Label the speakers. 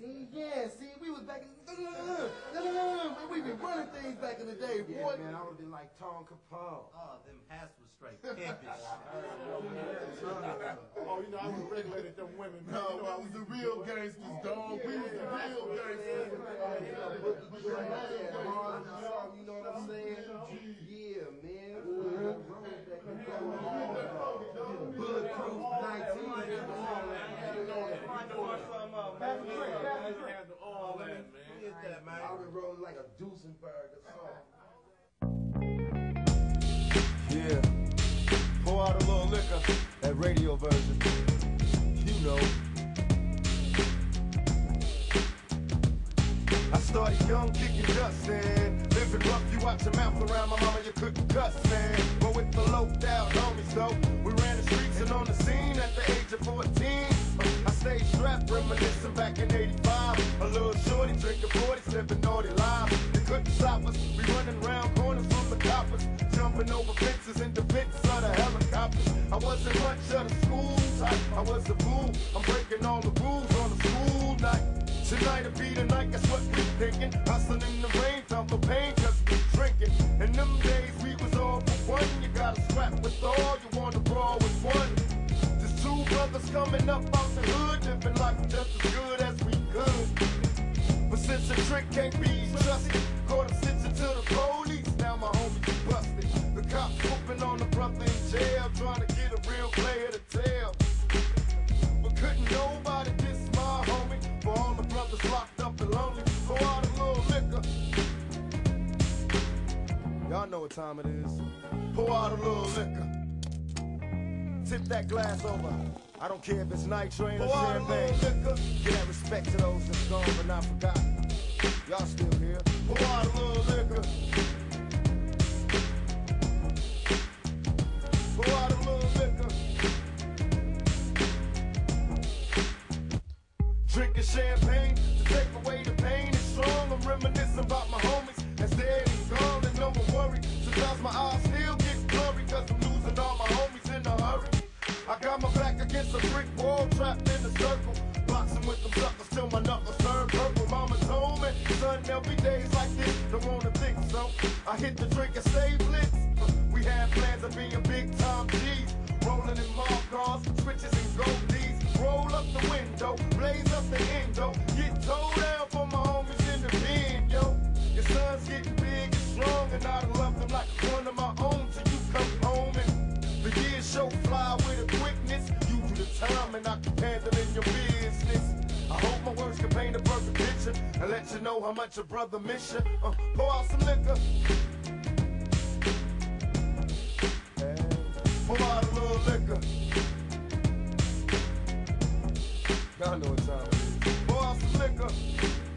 Speaker 1: see, yeah, see, we was back in, we been running things back in the day, boy.
Speaker 2: Yeah, man, I would have been like Tom Capone.
Speaker 3: Oh, them hats was straight pimpish.
Speaker 4: Oh, you know, I was regulated them women, man.
Speaker 1: No,
Speaker 4: you know, I
Speaker 1: was the real gangsters, dog. We was the real gangsters.
Speaker 2: You know what I'm saying? Yeah, man. Bulletproof 19.
Speaker 4: all that, man.
Speaker 3: Get that, man.
Speaker 2: I was rolling like a Duesenberg or something.
Speaker 5: Yeah. Pour out a little liquor. That radio version. You know. I started young, kicking dust, man. Living rough, you watch your mouth around my mama, you couldn't cuss, man. But with the low down homies, though, we ran the streets and on the scene at the age of 14. I stayed strapped, reminiscing back in 85. A little shorty drinking 40s, living stop us. We running around corners from the coppers, jumping over fences in defense of the helicopters. I wasn't much of the school type. I was a fool. I'm breaking all the rules on a school night. Tonight will be the night, that's what we thinking. Hustling in the rain, felt no pain, cause we drinking. In them days, we was all for one. You gotta scrap with all, you wanna brawl with one. There's two brothers coming up out the hood, living life Y'all know what time it is. Pour out a little liquor. Tip that glass over. I don't care if it's or
Speaker 2: Pour out a
Speaker 5: champagne.
Speaker 2: little liquor.
Speaker 5: Give that respect to those that's gone but not forgotten. Y'all still here. Pour out back against a brick wall trapped in a circle. Boxing with them suckers till my knuckles turn purple. Mama told me, son, there'll be days like this. Don't wanna think so. I hit the drink and stay blitz. We had plans of being big time G's. Rolling in mob cars, switches and goldies. Roll up the window, blaze up the endo. Get towed time and I can handle in your business. I hope my words can paint a perfect picture and let you know how much a brother miss you. Uh, pour out some liquor. Pour out a little liquor. Y'all know what time it is. Pour out some liquor.